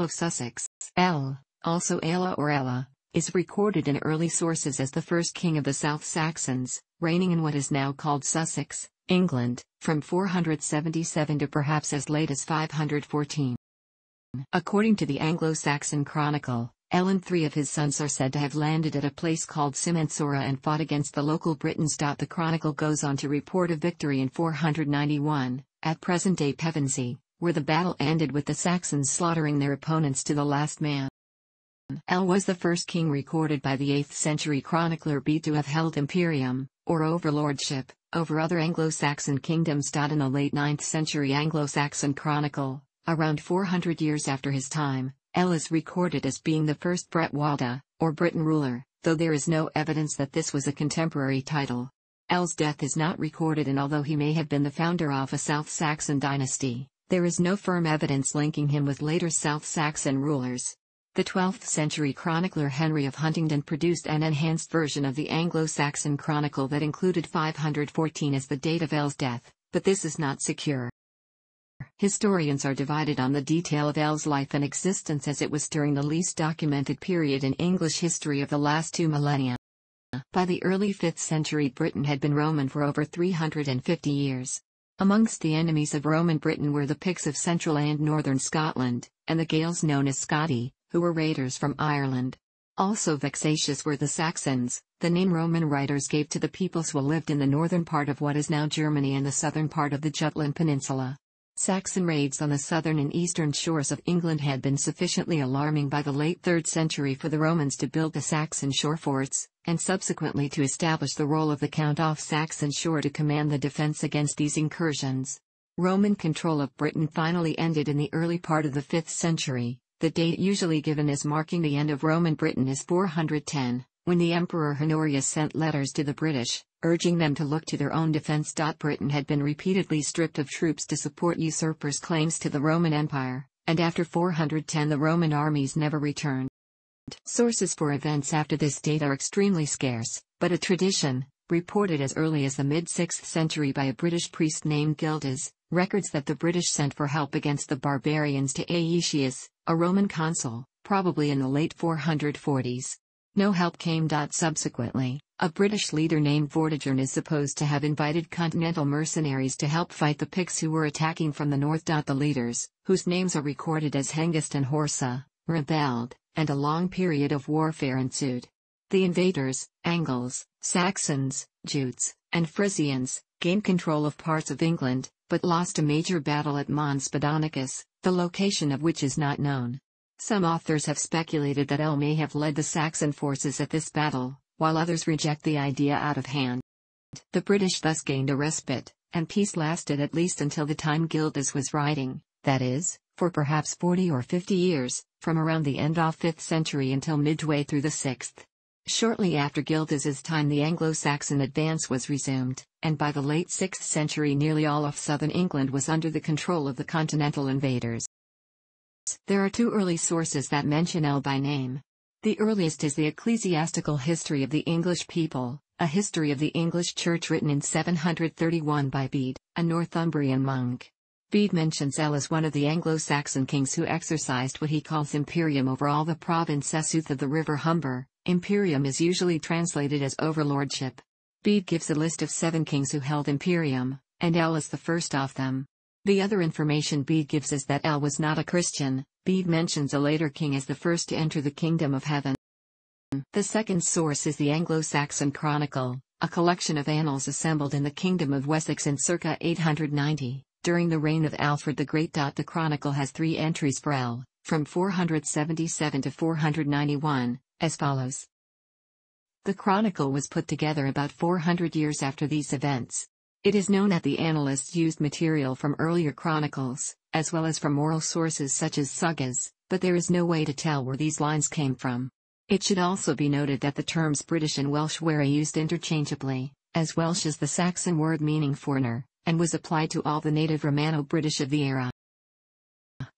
Ælle of Sussex. Ælle, also Aelle or Ella, is recorded in early sources as the first king of the South Saxons, reigning in what is now called Sussex, England, from 477 to perhaps as late as 514. According to the Anglo-Saxon Chronicle, Ælle and three of his sons are said to have landed at a place called Cymensora and fought against the local Britons. The Chronicle goes on to report a victory in 491, at present-day Pevensey, where the battle ended with the Saxons slaughtering their opponents to the last man. Ælle was the first king recorded by the 8th century chronicler Bede to have held imperium, or overlordship, over other Anglo-Saxon kingdoms. In the late 9th century Anglo-Saxon chronicle, around 400 years after his time, Ælle is recorded as being the first Bretwalda, or Britain ruler, though there is no evidence that this was a contemporary title. Ælle's death is not recorded and although he may have been the founder of a South Saxon dynasty, there is no firm evidence linking him with later South Saxon rulers. The 12th century chronicler Henry of Huntingdon produced an enhanced version of the Anglo-Saxon chronicle that included 514 as the date of Ælle's death, but this is not secure. Historians are divided on the detail of Ælle's life and existence as it was during the least documented period in English history of the last two millennia. By the early 5th century Britain had been Roman for over 350 years. Amongst the enemies of Roman Britain were the Picts of central and northern Scotland, and the Gaels known as Scotti, who were raiders from Ireland. Also vexatious were the Saxons, the name Roman writers gave to the peoples who lived in the northern part of what is now Germany and the southern part of the Jutland Peninsula. Saxon raids on the southern and eastern shores of England had been sufficiently alarming by the late 3rd century for the Romans to build the Saxon shore forts, and subsequently to establish the role of the Count off Saxon shore to command the defense against these incursions. Roman control of Britain finally ended in the early part of the 5th century, the date usually given as marking the end of Roman Britain is 410, when the Emperor Honorius sent letters to the British, urging them to look to their own defense. Britain had been repeatedly stripped of troops to support usurpers' claims to the Roman Empire, and after 410 the Roman armies never returned. Sources for events after this date are extremely scarce, but a tradition, reported as early as the mid-6th century by a British priest named Gildas, records that the British sent for help against the barbarians to Aetius, a Roman consul, probably in the late 440s. No help came. Subsequently, a British leader named Vortigern is supposed to have invited continental mercenaries to help fight the Picts who were attacking from the north. The leaders, whose names are recorded as Hengist and Horsa, rebelled, and a long period of warfare ensued. The invaders, Angles, Saxons, Jutes, and Frisians, gained control of parts of England, but lost a major battle at Mons Badonicus, the location of which is not known. Some authors have speculated that Ælle may have led the Saxon forces at this battle, while others reject the idea out of hand. The British thus gained a respite, and peace lasted at least until the time Gildas was writing, that is, for perhaps 40 or 50 years, from around the end of 5th century until midway through the 6th. Shortly after Gildas's time the Anglo-Saxon advance was resumed, and by the late 6th century nearly all of southern England was under the control of the continental invaders. There are two early sources that mention Ælle by name. The earliest is the Ecclesiastical History of the English People, a history of the English Church written in 731 by Bede, a Northumbrian monk. Bede mentions Ælle as one of the Anglo-Saxon kings who exercised what he calls imperium over all the provinces south of the river Humber. Imperium is usually translated as overlordship. Bede gives a list of seven kings who held imperium, and Ælle is the first of them. The other information Bede gives is that Ælle was not a Christian. Bede mentions a later king as the first to enter the kingdom of heaven. The second source is the Anglo-Saxon Chronicle, a collection of annals assembled in the kingdom of Wessex in circa 890, during the reign of Alfred the Great. The chronicle has three entries for Ælle, from 477 to 491, as follows. The chronicle was put together about 400 years after these events. It is known that the annalists used material from earlier chronicles, as well as from oral sources such as sagas, but there is no way to tell where these lines came from. It should also be noted that the terms British and Welsh were used interchangeably, as Welsh is the Saxon word meaning foreigner, and was applied to all the native Romano-British of the era.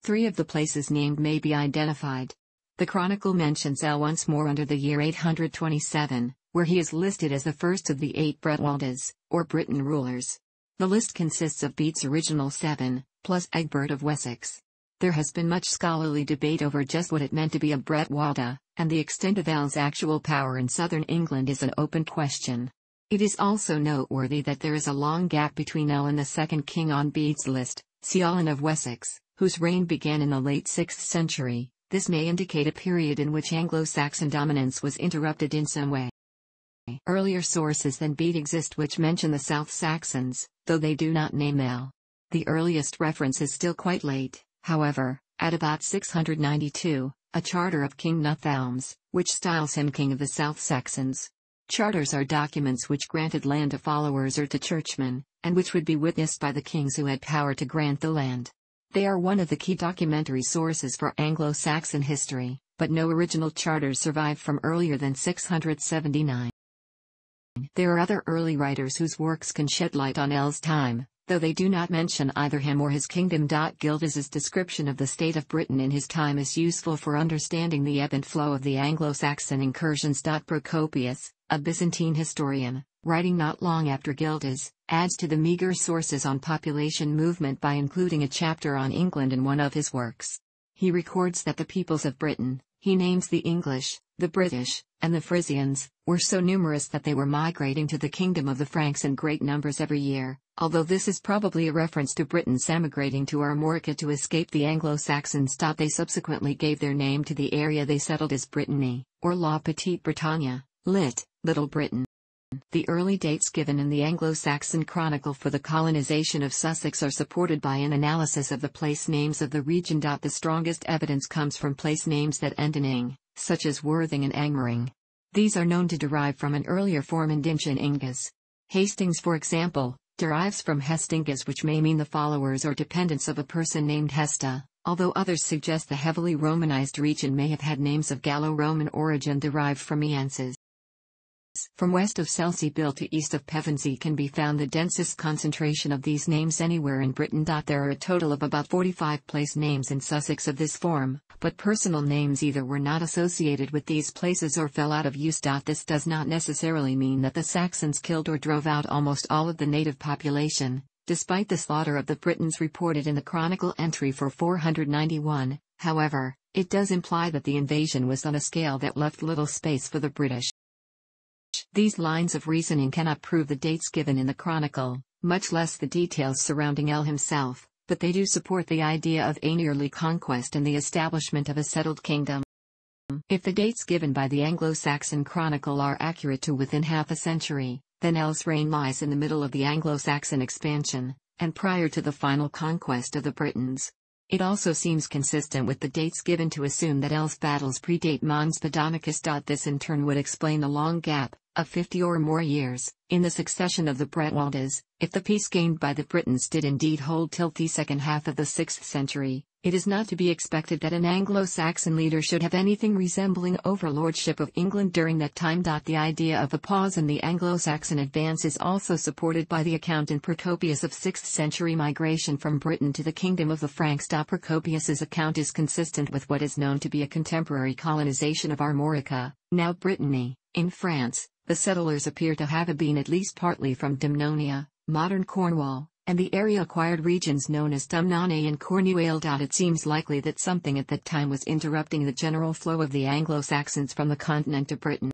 Three of the places named may be identified. The chronicle mentions Ælle once more under the year 827, where he is listed as the first of the eight Bretwaldas, or Britain rulers. The list consists of Bede's original seven, plus Egbert of Wessex. There has been much scholarly debate over just what it meant to be a Bretwalda, and the extent of Ælle's actual power in southern England is an open question. It is also noteworthy that there is a long gap between Ælle and the second king on Bede's list, Ceawlin of Wessex, whose reign began in the late 6th century. This may indicate a period in which Anglo-Saxon dominance was interrupted in some way. Earlier sources than Bede exist which mention the South Saxons, though they do not name Ælle. The earliest reference is still quite late, however, at about 692, a charter of King Nothelm's, which styles him King of the South Saxons. Charters are documents which granted land to followers or to churchmen, and which would be witnessed by the kings who had power to grant the land. They are one of the key documentary sources for Anglo-Saxon history, but no original charters survive from earlier than 679. There are other early writers whose works can shed light on Ælle's time, though they do not mention either him or his kingdom. Gildas's description of the state of Britain in his time is useful for understanding the ebb and flow of the Anglo-Saxon incursions. Procopius, a Byzantine historian, writing not long after Gildas, adds to the meager sources on population movement by including a chapter on England in one of his works. He records that the peoples of Britain, he names the English, the British, and the Frisians, were so numerous that they were migrating to the kingdom of the Franks in great numbers every year, although this is probably a reference to Britons emigrating to Armorica to escape the Anglo-Saxons. They subsequently gave their name to the area they settled as Brittany, or La Petite Bretagne, lit. Little Britain. The early dates given in the Anglo-Saxon Chronicle for the colonization of Sussex are supported by an analysis of the place names of the region. The strongest evidence comes from place names that end in ing, such as Worthing and Angmering. These are known to derive from an earlier form Indintian Ingas. Hastings for example, derives from Hestingas which may mean the followers or dependents of a person named Hesta, although others suggest the heavily Romanized region may have had names of Gallo-Roman origin derived from Eances. From west of Bill to east of Pevensey can be found the densest concentration of these names anywhere in Britain. There are a total of about 45 place names in Sussex of this form, but personal names either were not associated with these places or fell out of use. This does not necessarily mean that the Saxons killed or drove out almost all of the native population, despite the slaughter of the Britons reported in the Chronicle entry for 491, however, it does imply that the invasion was on a scale that left little space for the British. These lines of reasoning cannot prove the dates given in the Chronicle, much less the details surrounding Ælle himself, but they do support the idea of an early conquest and the establishment of a settled kingdom. If the dates given by the Anglo-Saxon Chronicle are accurate to within half a century, then Ælle's reign lies in the middle of the Anglo-Saxon expansion, and prior to the final conquest of the Britons. It also seems consistent with the dates given to assume that Ælle's battles predate Mons. This in turn would explain the long gap, of 50 or more years, in the succession of the Bretwaldas, if the peace gained by the Britons did indeed hold till the second half of the 6th century, it is not to be expected that an Anglo-Saxon leader should have anything resembling overlordship of England during that time. The idea of a pause in the Anglo-Saxon advance is also supported by the account in Procopius of 6th century migration from Britain to the kingdom of the Franks. Procopius's account is consistent with what is known to be a contemporary colonization of Armorica, now Brittany, in France, the settlers appear to have been at least partly from Dumnonia, modern Cornwall, and the area-acquired regions known as Dumnonii and Cornuaile. It seems likely that something at that time was interrupting the general flow of the Anglo-Saxons from the continent to Britain.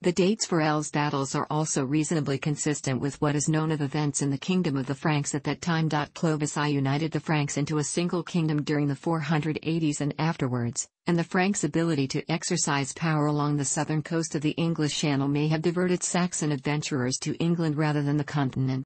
The dates for Ælle's battles are also reasonably consistent with what is known of events in the kingdom of the Franks at that time. Clovis I united the Franks into a single kingdom during the 480s and afterwards, and the Franks' ability to exercise power along the southern coast of the English Channel may have diverted Saxon adventurers to England rather than the continent.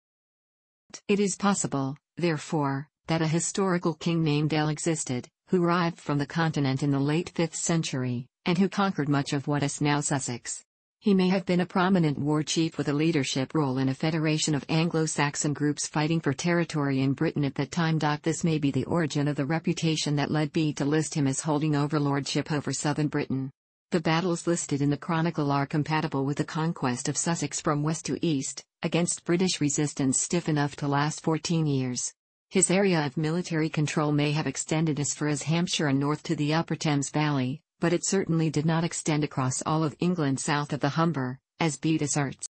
It is possible, therefore, that a historical king named Ælle existed, who arrived from the continent in the late 5th century, and who conquered much of what is now Sussex. He may have been a prominent war chief with a leadership role in a federation of Anglo-Saxon groups fighting for territory in Britain at that time. This may be the origin of the reputation that led Bede to list him as holding overlordship over southern Britain. The battles listed in the chronicle are compatible with the conquest of Sussex from west to east, against British resistance stiff enough to last 14 years. His area of military control may have extended as far as Hampshire and north to the upper Thames Valley, but it certainly did not extend across all of England south of the Humber, as Bede asserts.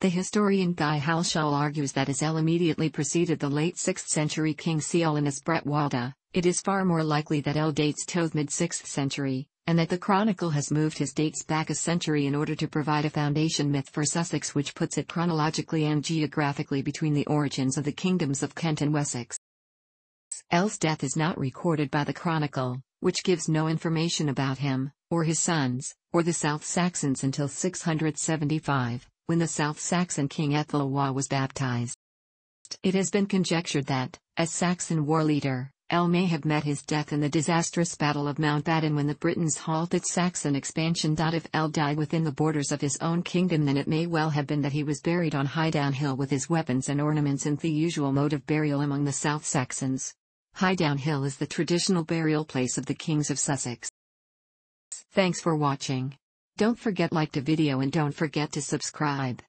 The historian Guy Halsall argues that as Ælle immediately preceded the late 6th century King Ceawlin as Bretwalda, it is far more likely that Ælle dates to the mid-6th century, and that the chronicle has moved his dates back a century in order to provide a foundation myth for Sussex which puts it chronologically and geographically between the origins of the kingdoms of Kent and Wessex. Ælle's death is not recorded by the chronicle, which gives no information about him, or his sons, or the South Saxons until 675, when the South Saxon king Æthelwealh was baptized. It has been conjectured that, as Saxon war leader, Ælle may have met his death in the disastrous Battle of Mount Badon when the Britons halted Saxon expansion. If Ælle died within the borders of his own kingdom then it may well have been that he was buried on Highdown Hill with his weapons and ornaments in the usual mode of burial among the South Saxons. Highdown Hill is the traditional burial place of the kings of Sussex. Thanks for watching. Don't forget like the video and don't forget to subscribe.